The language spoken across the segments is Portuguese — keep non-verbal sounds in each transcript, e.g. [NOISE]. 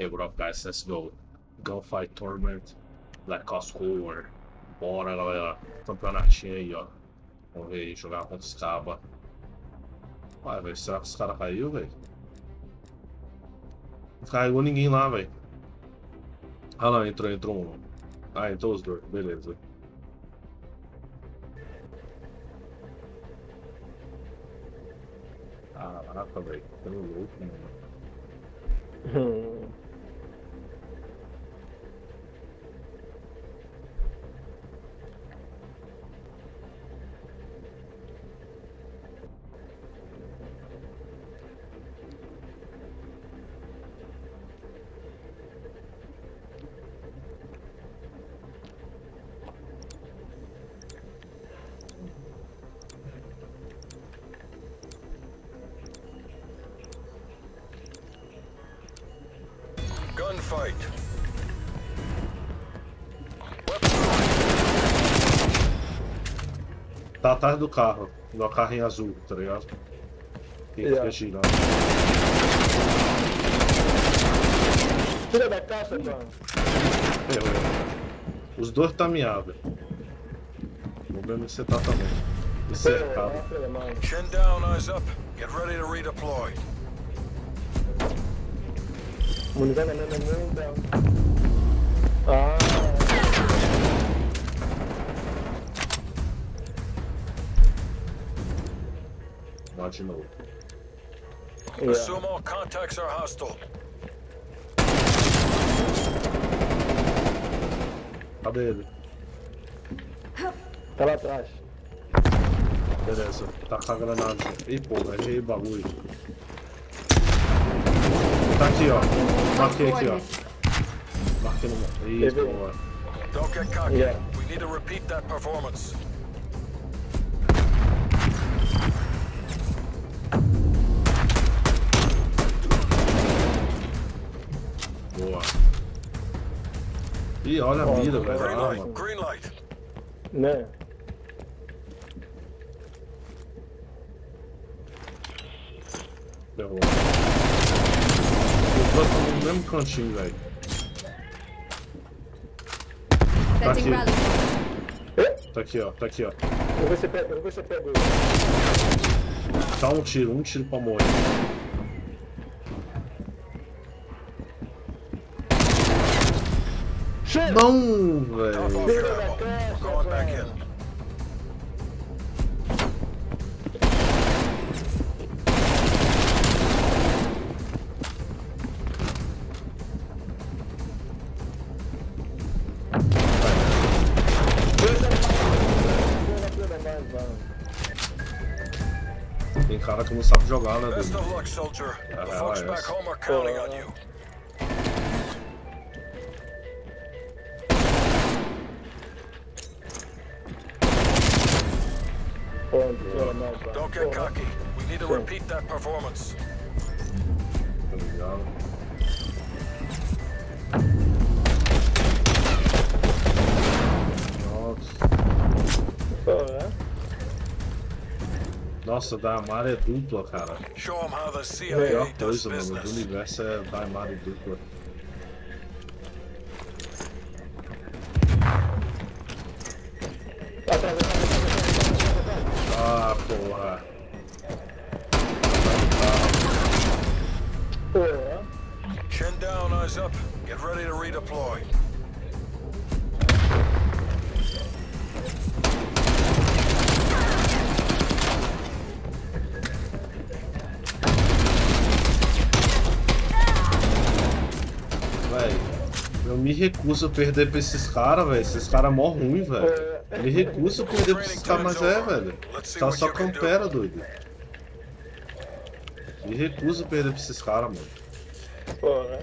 Hey, what up, guys? Let's go. Gunfight Tournament, Black Ops 4. Bora, galera. Campeonatinho aí, ó. Vamos ver aí, jogar contra os cabas. Ué, velho, será que os caras caiu, velho? Não carregou ninguém lá, velho. Ah, não, entrou, entrou um. Ah, entrou os dois, beleza. Caraca, velho, que louco, mano. [LAUGHS] Gunfight. Tá atrás do carro, no carrinho azul, tá ligado? Tem que Yeah. ficar girando. Tira da caixa, mano. Errou. Os dois tá miado. O problema é você tá também. E cercado. Ah, filha da mãe. Chin down, eyes up. Get ready to redeploy. Munição na minha muita. Ah. Lá de novo. Yeah. Assume all contacts are hostile. Cadê ele? Tá lá atrás. Beleza, tá com a granada. Ih, porra, errei o bagulho. Tá aqui, ó. Marquei aqui, ó. Marquei no. Teve- porra. Don't get cocky. Yeah. We need to repeat that performance. Boa. Ih, olha a mira, green velho. Green light. Green light. Né? Ferrou. Os dois estão no mesmo cantinho, velho. Tá aqui. Tá aqui, ó. Tá aqui, ó. Eu vou ver se eu pego, eu vou ver se eu pego. Dá um tiro, um tiro pra morrer. Chega! Não, velho. Cara que não sabe jogar, né, Best doido? of luck, soldier. The folks back home are counting on you. Pô, filha da mãe, mano. Don't get cocky. We need to repeat that performance. Tá ligado? Nossa. Nossa, Daimar é dupla, cara. Pior does coisa, mano, do universo é Daimar e dupla. Me recuso a perder pra esses caras, velho. Esses caras mó ruim, velho. Me recuso a perder pra esses caras, mas é, velho. Caras só campera, doido. Me recuso a perder pra esses caras, mano. Porra.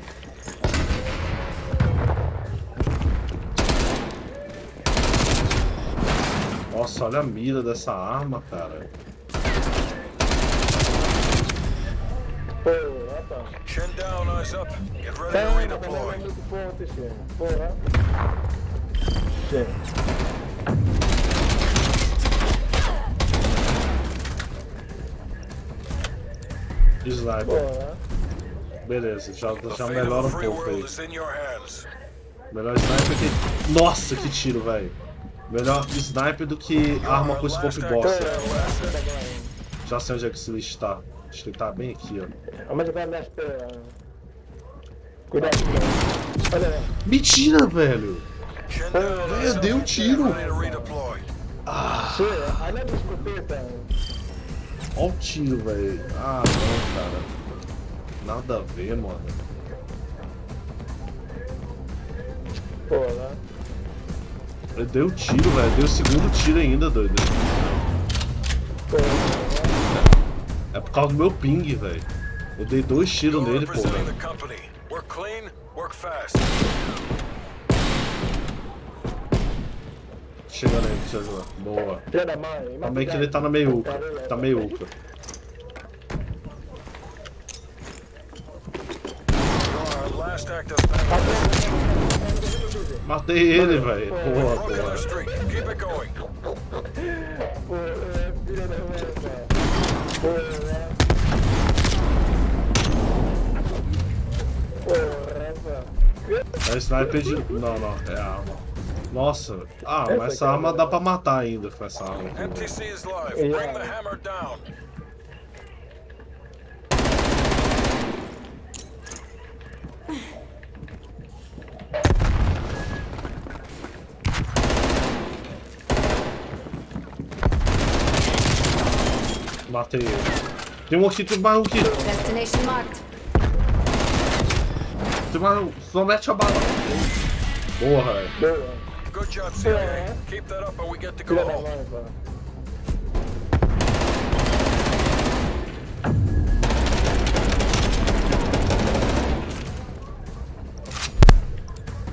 Nossa, olha a mira dessa arma, cara. Pá. Chin down, eyes up. Get ready to redeploy. sim. Porra. Sniper. Porra. Beleza, já, The já melhora um pouco aí. Melhor sniper que. Nossa, que tiro, velho. Melhor sniper do que arma com scope bom. Já sei onde é que esse lixo tá. Acho que ele tá bem aqui, ó. Vamos jogar pernas. Cuidado, Olha lá. Mentira, velho! Chin Pô, down, eu eyes dei up, um tiro. Ready to redeploy. Cheia, olha a escopeta. Olha o tiro, velho. Ah, não, cara. Nada a ver, mano. Pô, lá. Ele deu tiro, velho. Deu o segundo tiro ainda, doido. Pô, lá. É por causa do meu ping, velho. Eu dei dois tiros nele, pô, representing velho. the company. Work clean, work fast. Chegando aí, deixa eu ajudar. Boa. Também que ele tá na meiuca. Tá meiuca. Active member. Matei ele, velho. Pô, é. Porra. É sniper de. Não, não, é arma. Nossa. Ah, mas essa arma dá pra matar ainda com essa arma. MTC is live. Yeah. Bring the hammer down. Matei ele. Tem um aqui, tem mais um aqui. Destination marked. Tem mais um. Só mete a bala. Porra, velho. Boa. Good job, CIA. Keep that up and we get to go Filha da home. mãe, cara.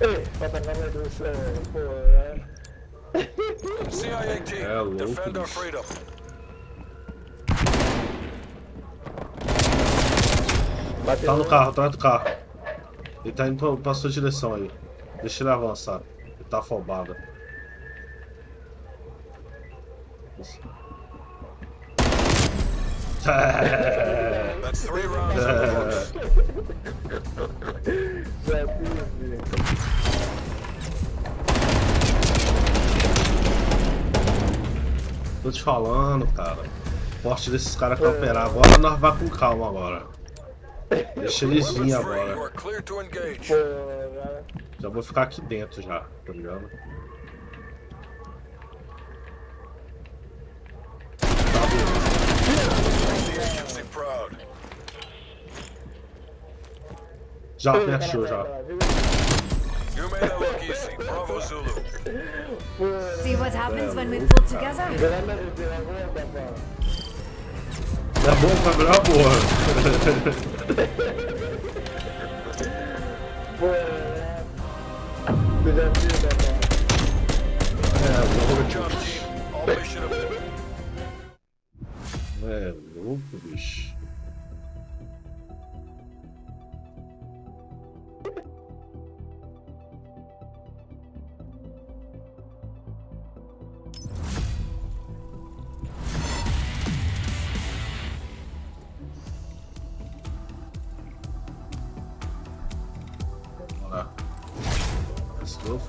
Ei, falta nome do céu, pô, é. CIA team, É louco, defend our bicho. freedom. Bateu Tá no carro, atrás do carro. Ele tá indo pra, sua direção aí. Deixa ele avançar. Ele tá afobado. Isso. [LAUGHS] Tô te falando, cara. Forte desses caras camperar. Agora nós vai com calma agora. Deixa eles virem agora. are clear to engage. Porra. Já vou ficar aqui dentro já, tá ligado? Tá. Já me achou já. See what happens when we pull together? É bom boa. Porra. Pá. É, louco. É louco, bicho.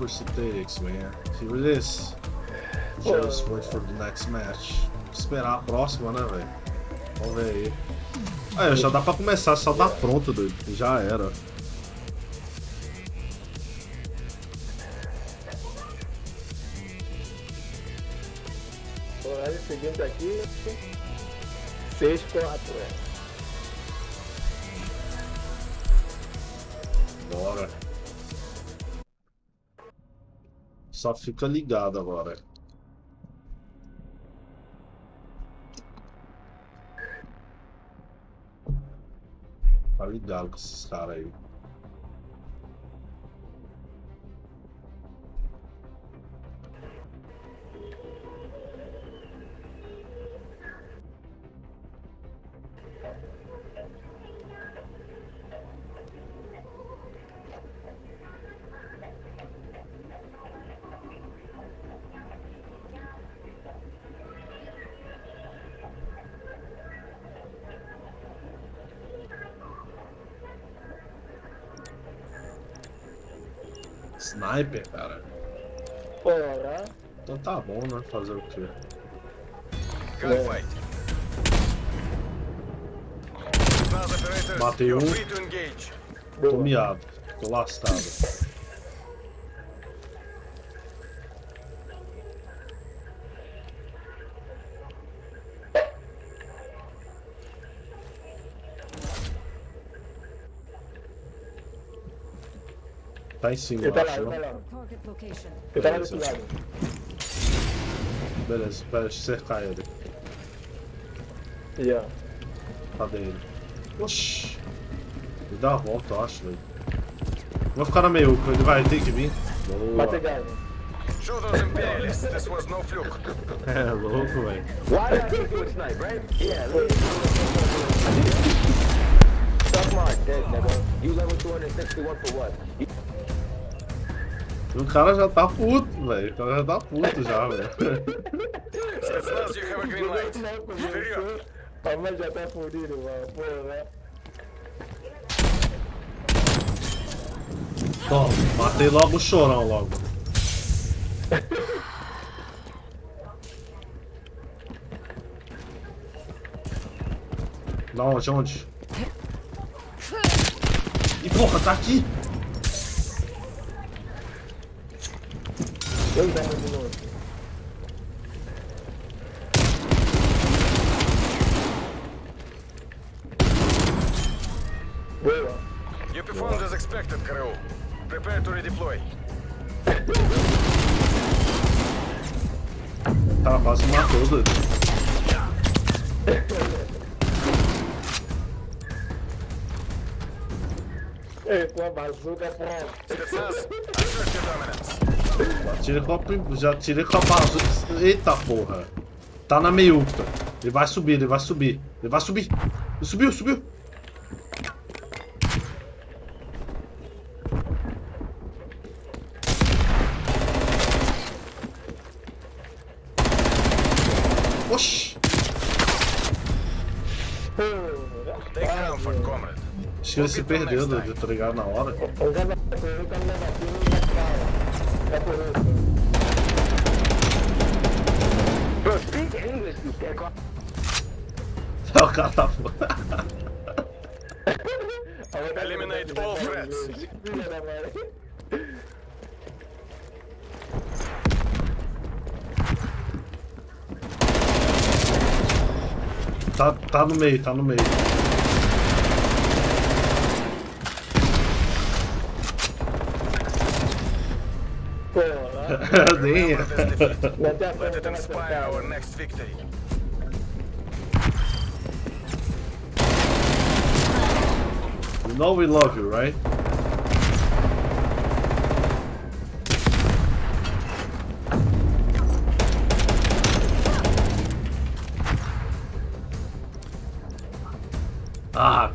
For takes, man. Here it is. Just wait for the next match. Esperar a próxima, né, velho? Vamos ver aí. Aí, já dá pra começar, só dá pronto, doido. Já era. Horário seguinte aqui. 6, 4. Bora. Só fica ligado agora. Tá ligado com esses caras aí. Sniper, cara. Porra. Então tá bom, né? Fazer o quê? Gunfight. Matei um. free to engage. Tô miado. Tô lascado. Tá em cima, Ele tá lá, acho, ele tá lá. Ele tá lá Beleza. desse lado. Beleza, espera, cercar ele. E ó. Cadê ele? Oxi. Ele dá a volta, eu acho, velho. Vou ficar na meiuca, ele vai ter que vir. Boa. Bate gás. Show those imperialists this was no fluke. [LAUGHS] É louco, velho. Why not do it tonight, right? Yeah, look. Suck my dick, nigga. You level 261 for what? O cara já tá puto, velho. O cara já tá puto já, velho. Palmas tá Toma, matei logo o chorão logo. Não, onde, onde? E porra, tá aqui! Eu dava de novo. Boa. You performed as expected, Karel. Prepare to redeploy. O cara quase matou, doido. Ei, com a bazuca pronto. Spetsnaz, assert your dominance. Já tirei com a, já tirei com a bazuca. Eita porra. Tá na meiuca. Ele vai subir, ele vai subir. Ele vai subir. Ele subiu, subiu. Oxi. Acho que ele se perdeu, tá ligado? Na hora. Isso. Bro, speak English, you. O cara tá. Eliminate all threats. Tá, tá no meio, tá no meio. Porra. Nem. Remember this defeat. Não tem a Let it inspire our next victory. You know we love you, right? Ah,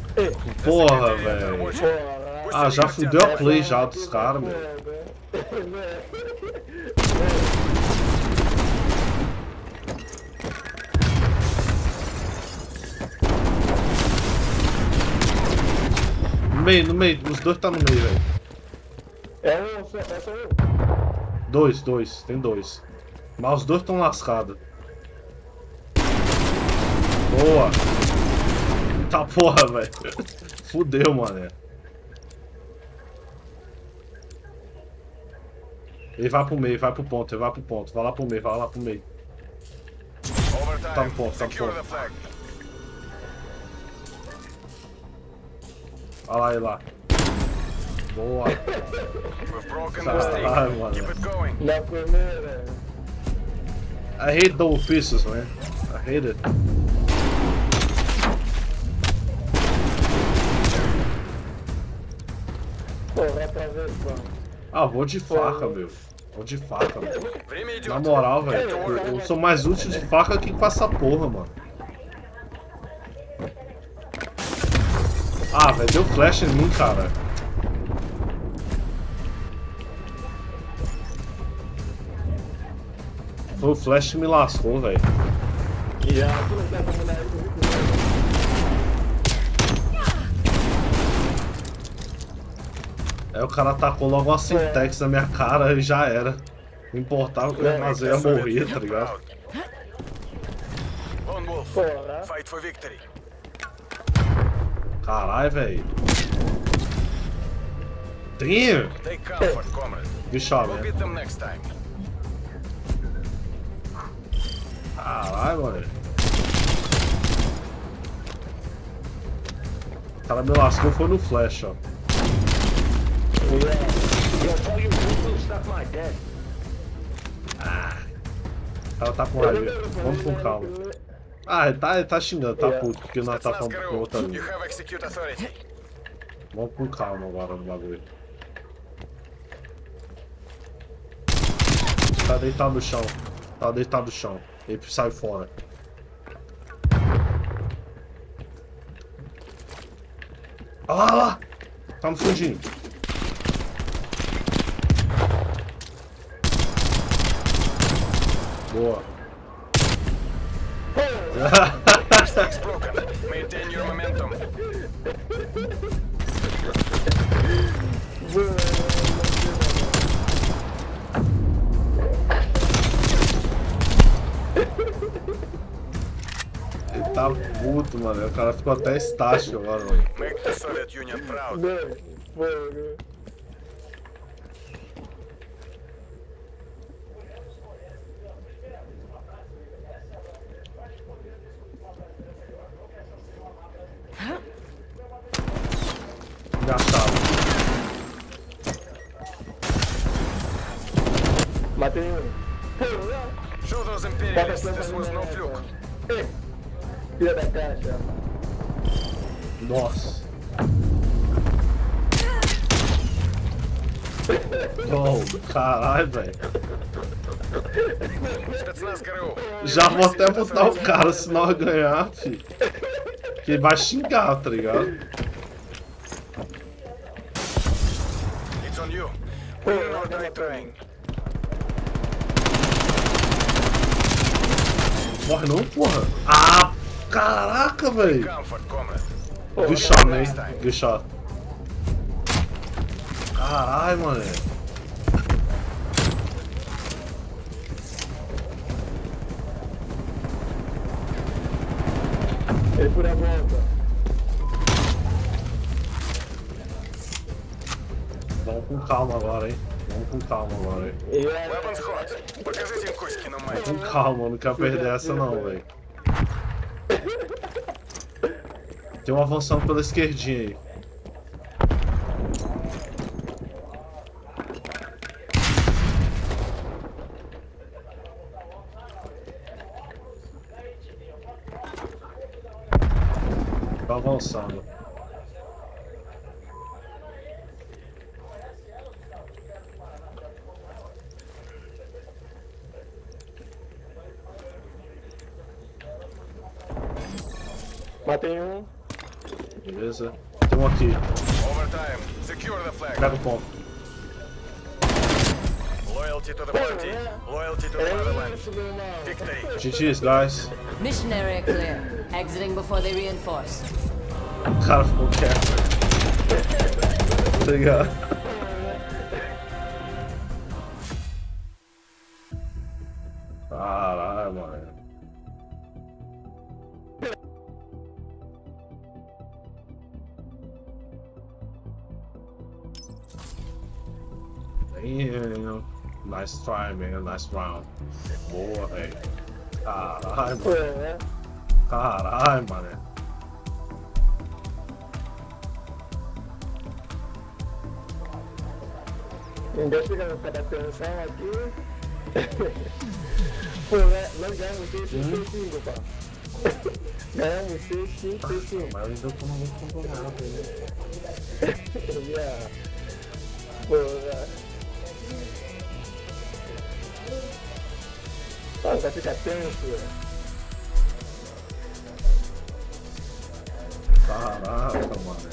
porra, velho. Ah, já fudeu a play já dos caras, meu. No meio, no meio, os dois tá no meio, velho. É um, é só um. Dois, dois, tem dois. Mas os dois estão lascados. Boa! Tá porra, velho. Fudeu, mané. Ele vai pro meio, vai pro ponto, ele vai pro ponto. Vai lá pro meio, vai lá pro meio. Tá bom, tá Secure bom. the flag. Olha lá ele lá. Boa. Caralho, mano. Na primeira. I hate double pistols, man. I hate it. Porra, outra vez, mano. Ah, vou de faca, meu. Ou de faca, mano. Na moral, velho, eu, eu, sou mais útil de faca que com essa porra, mano. Ah, velho, deu flash em mim, cara. Foi o flash me lascou, velho. Yeah. Aí o cara tacou logo uma Sintex na minha cara e já era. Não importava que eu mas eu ia morrer, tá ligado? Porra. fight for victory. Caralho, velho. Damn! Take comfort, comrade. Caralho, mano. O cara me lascou foi no flash, ó. Cara tá com raiva. Vamos com calma. Ah, ele tá, ele tá xingando, tá puto, porque nós tá falando com outra authority. Vamos com calma agora no bagulho. Tá deitado no chão. Tá deitado no chão. Ele sai fora. Olha lá, olha lá! Tá no fundinho. Boa. Ele tá puto, mano. O cara ficou até estático agora, mano. Make the Soviet Union proud. Mano, mano. Matei um. Show those imperialists this was no fluke. Filha da caixa. Nossa. [LAUGHS] Oh, caralho, velho. Já vou até botar o cara, se nós ganhar, filho. Que ele vai xingar, tá ligado? It's on you. Win or die trying. Morre não, porra. Ah, caraca, velho. Man. Good shot. Caralho, mano. Ele por a volta. Vamos com calma agora, hein. Vamos com calma agora, hein. E é. Weapons hot. Покажите им куски на май. Com calma, não quero perder essa não, velho. Tem um avançando pela esquerdinha aí. Tá avançando. Beleza. Tem um aqui. Overtime. Secure the flag. Pega o ponto. Loyalty to the party. Loyalty to the motherland. Victory. GG's, guys. Mission area clear. Exiting before they reinforce. O cara ficou quieto. Tá ligado? Nice try, man. Nice round. Boa, velho. Caralho, mano. Porra. Caralho, mano. Ainda fica cada atenção aqui. Pô, né, nós ganhamos 6 5 pá. Ganhamos 6 5 6 5 Mas eu ainda tô no campeonato, né? Yeah. Porra. Ah, vai ficar tenso. Caraca, mano.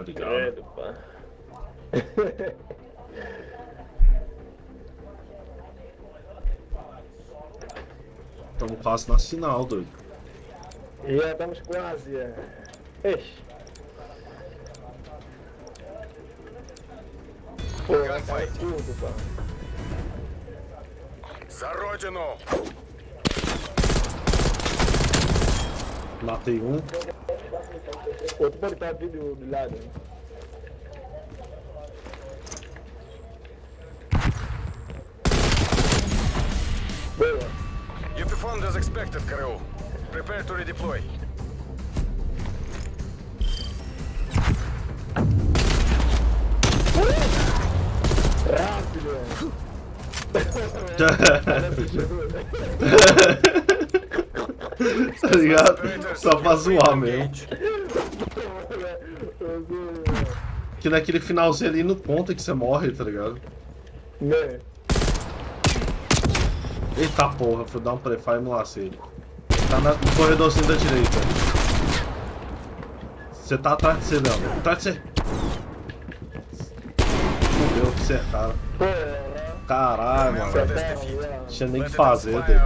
Tá ligado? Credo, pá. [LAUGHS] Tamo quase na final, doido. Já estamos quase. é. Ixi. Porra, tá tudo, pá. За родину! Matei um. Outro pode estar aqui do, do lado. Boa. You performed as expected, Karel. Prepare to redeploy. [LAUGHS] Rápido. [LAUGHS] [LAUGHS] [LAUGHS] tá ligado? Só pra zoar mesmo. Que naquele finalzinho ali no ponto que você morre, tá ligado? Né? Eita porra, fui dar um prefire e não lacei. Tá na- no corredorzinho da direita. Você tá atrás de você, Leandro. Atrás de você. Fudeu, que cercaram. Porra. Caralho, mano. Já. Tinha nem que fazer, inspire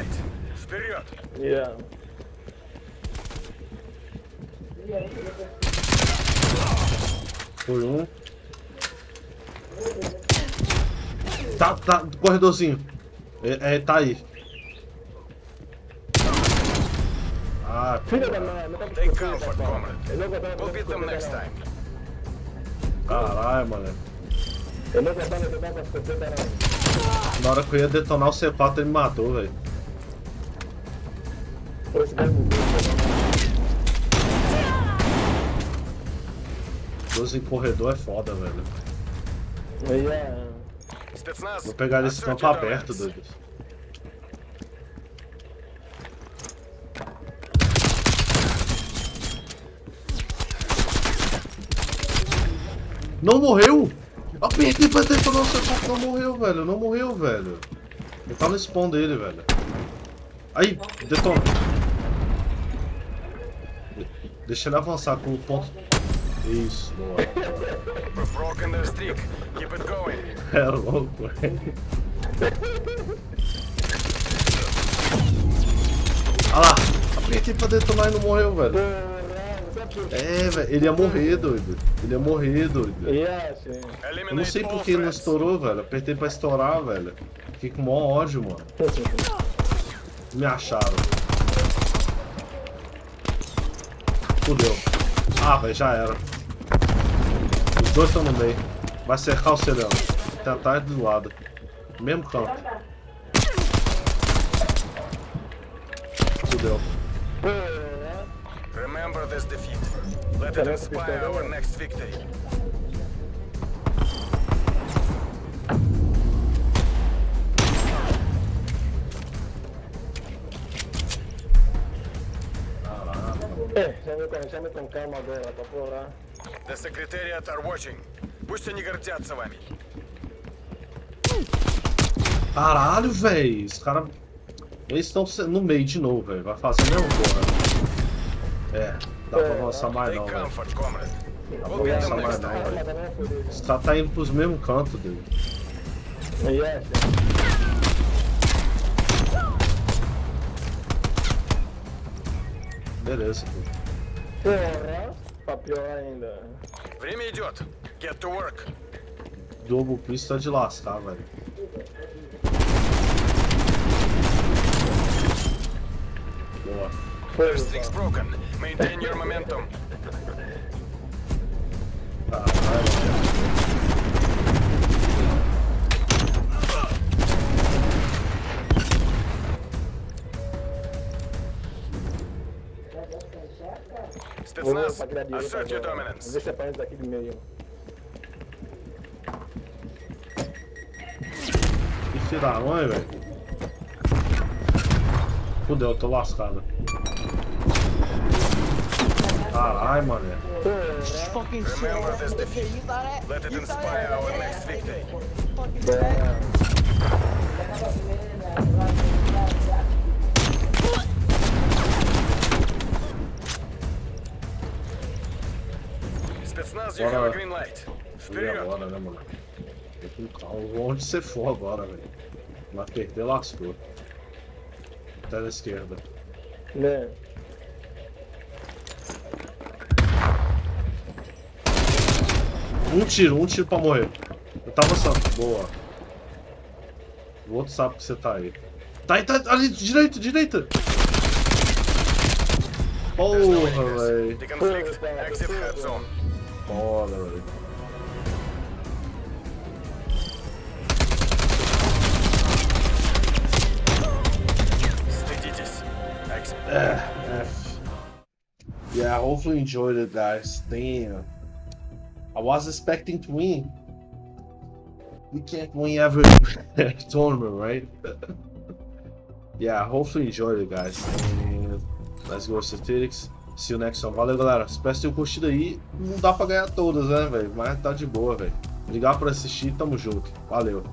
Вперед! Yeah. Foi um. Tá, tá, corredorzinho. É, é, tá aí. Ah, Filha da porra. mãe, não tá com Take escudo, comfort, pá. comrade. Eu não vou dar We'll beat them next time. caralho, mano. Eu não vou dar não dar pra escopeta não. Na hora que eu ia detonar o C4, ele me matou, velho. Esse mesmo Dois em corredor é foda, velho. Vou pegar esse campo aberto, doido. Não morreu? Apertei pra detonar o C4, não morreu, velho. Não morreu, velho. Ele tá no spawn dele, velho. Aí, detona. De- Deixa ele avançar com o ponto. Isso, boa. We've broken their streak. Keep it going. [LAUGHS] É louco, velho. Olha lá, apertei pra detonar e não morreu, velho. É. É, velho, ele ia morrer, doido. Ele ia morrer, doido. Sim. Eu não sei por que ele não estourou, velho. Apertei pra estourar, velho. Fiquei com o maior ódio, mano. Me acharam. Fudeu. Ah, velho, já era. Os dois estão no meio. Vai cercar o. Tem atrás do lado. Mesmo canto. Fudeu. Remember this defeat. Let it inspire our next victory. É, chame com, chame com calma agora, pra porra. The Secretariat are watching. Pусть они гордятся вами. Caralho, velho. Os caras. Eles estão no meio de novo, velho. Vai fazer mesmo, porra. É, dá pra avançar mais Take não, velho. comfort, comrade. Dá pra We'll get avançar them mais next não, time. velho. Mas também é fodido. Os caras tá indo pros mesmos cantos, dele. Yeah, Beleza, pô. Porra. Pra pior ainda. Время идет. Get to work. Double Piece tá de lascar, velho. Boa. Their streak's broken. Maintain your momentum. Vou dinheiro assert your dominance. Ver se aparece daqui do meio. Que filho da mãe, velho. Fudeu, eu tô lascado. Caralho, mané. Fucking shit. Let it inspire our next victory. Fucking Bora. E agora, né, moleque? Tem que ir com calma onde você for agora, velho. Vai perder, lascou. Tá Até da esquerda. Né? Um tiro, um tiro pra morrer. Eu tava só. Boa. O outro sabe que você tá aí. Tá aí, tá ali, direito, direito! Porra, velho. ball already. [SIGHS] yeah, hopefully enjoyed it, guys. Damn. I was expecting to win. We can't win every [LAUGHS] tournament, right? [LAUGHS] yeah, hopefully enjoyed it, guys. And let's go statistics. You next time. Valeu, galera. Espero que tenham curtido aí. Não dá pra ganhar todas, né, velho? Mas tá de boa, velho. Obrigado por assistir. Tamo junto. Valeu.